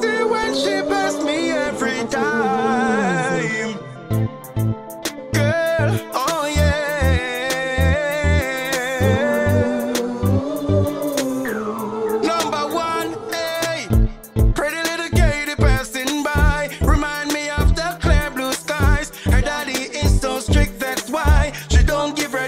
when she passed me every time. Girl, oh yeah. Number one. Pretty little passing by. Remind me of the clear blue skies. Her daddy is so strict, that's why she don't give her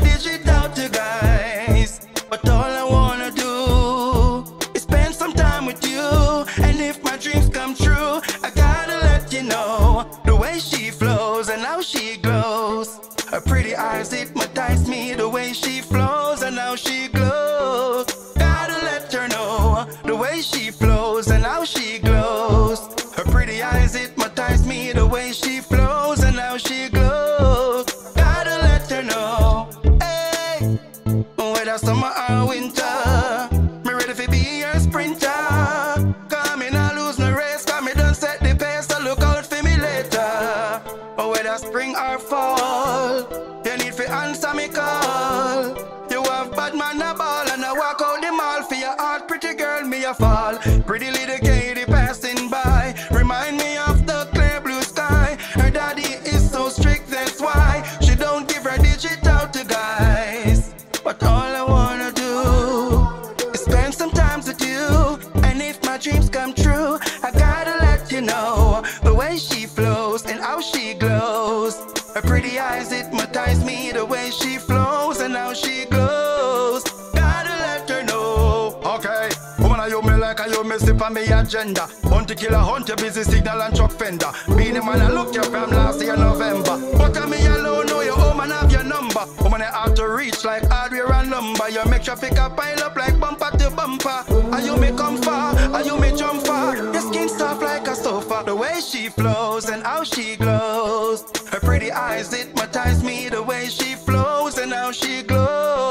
out to guys. But all I wanna do is spend some time with you. And if my dreams come true, I gotta let you know the way she flows and how she glows. Her pretty eyes hypnotize me, the way she flows and how she glows. Gotta let her know the way she flows and how she glows. Her pretty eyes hypnotize me, the way she flows and how she glows. Gotta let her know, hey, whether summer or winter, spring or fall, you need to answer me call. You have bad man a ball and I walk out the mall for your heart, pretty girl, me a fall. Pretty little Kady passing by, remind me of the clear blue sky. Her daddy is so strict, that's why she don't give her digit out to guys. But all I wanna do is spend some time with you. And if my dreams come true, Her pretty eyes hypnotize me, the way she flows and how she glows. Gotta let her know. Okay, woman, are you me like are you me slip on me agenda? Hunt to kill a hunt, your busy signal and truck fender. Being man, I look you from last year November. But I me alone know your home and have your number. Woman, I have to reach like hardware and lumber. You make sure traffic a pile up like bumper bumper. Are you me come far? Are you me jump far? Your skin soft like a sofa. The way she flows and how she glows. Her pretty eyes hypnotize me. The way she flows and how she glows.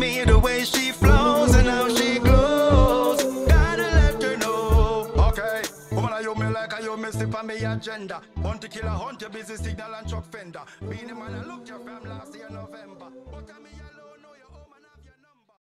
Me the way she flows and how she glows. Gotta let her know. Okay, woman, are you me like are you me slip on me agenda? Hunt to kill a hunt, your busy signal and truck fender. Being man, I look you from last year November. But I me alone